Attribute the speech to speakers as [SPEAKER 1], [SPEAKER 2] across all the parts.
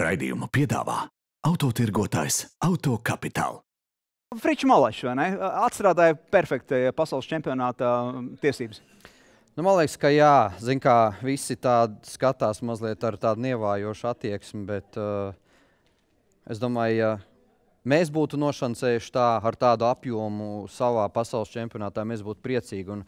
[SPEAKER 1] Raidījumu piedāvā autotirgotājs Auto Capital.
[SPEAKER 2] Fričs Malačs, vai ne? Atstrādāja perfekti pasaules čempionāta tiesības.
[SPEAKER 3] Nu, man liekas, ka jā, zin, kā visi tādi skatās mazliet ar tādu nievājošu attieksmi, bet uh, es domāju, ja mēs būtu nošancējuši tā ar tādu apjomu savā pasaules čempionātā, mēs būtu priecīgi. Un,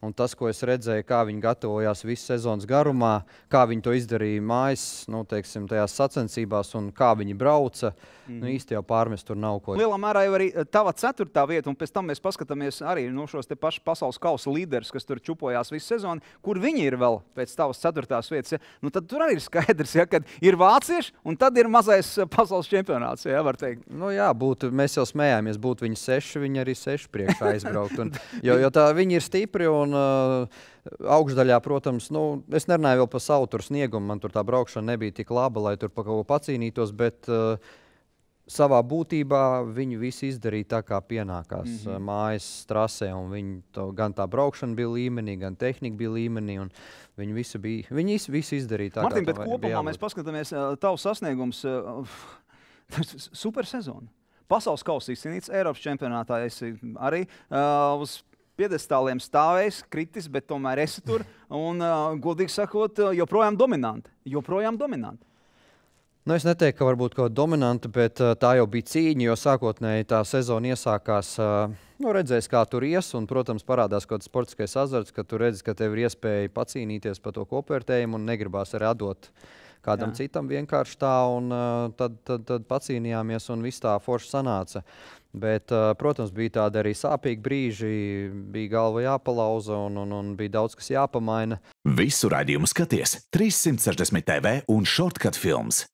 [SPEAKER 3] Un tas, ko es redzēju, kā viņi gatavojās visu sezonas garumā, kā viņi to izdarīja mājas, nu, teiksim, tajās sacensībās un kā viņi brauca, mm. nu, īsti jau pārmest tur nav ko.
[SPEAKER 2] Lielā mērā jau arī eh, tava ceturtā vieta, un pēc tam mēs paskatāmies arī no nu, šos te pašus pasaules kausa līderus, kas tur čupojās visu sezonu, kur viņi ir vēl pēc tavas ceturtās vietas. Ja? Nu, tad tur arī ir skaidrs, ja, ka ir vācieši, un tad ir mazais eh, pasaules čempionāts, ja var teikt.
[SPEAKER 3] Nu, jā, būtu, mēs jau smējāmies, būtu viņi seši, viņi arī seši priekšā aizbraukt. Un, jo, jo tā viņi ir stipri un uh, augšdaļā, protams, nu, es nerunāju vēl par savu tur sniegumu. Man tur tā braukšana nebija tik laba, lai tur pa kaut ko pacīnītos. Bet, uh, savā būtībā viņi visi izdarīja tā, kā pienākās mm -hmm. mājas trasē. To, gan tā braukšana bija līmenī, gan tehnika bija līmenī. Viņi visi, bija, viņi visi izdarīja tā,
[SPEAKER 2] Martin,
[SPEAKER 3] kā
[SPEAKER 2] tā kopumā mēs paskatāmies, tavs sasniegums super sezona. Pasaules kausa izcīnīts, Eiropas čempionātā esi arī uh, uz piedestāliem stāvējis, kritis, bet tomēr esi tur. Un, uh, godīgi sakot, joprojām dominanti. Joprojām dominanti.
[SPEAKER 3] Nu, es neteiktu, ka varbūt kaut kāda dominanta, bet uh, tā jau bija cīņa, jo sākotnēji tā sezona iesākās. Uh, nu, redzēs, kā tur ies, un, protams, parādās kaut kāds sportiskais azarts, ka tu redzi, ka tev ir iespēja pacīnīties par to kopvērtējumu un negribās arī atdot kādam Jā. citam vienkārši tā, un uh, tad, tad, tad pacīnījāmies, un viss tā forši sanāca. Bet, uh, protams, bija tādi arī sāpīgi brīži, bija galva jāpalauza un, un, un bija daudz kas jāpamaina.
[SPEAKER 1] Visu raidījumu skaties 360 TV un Shortcut films.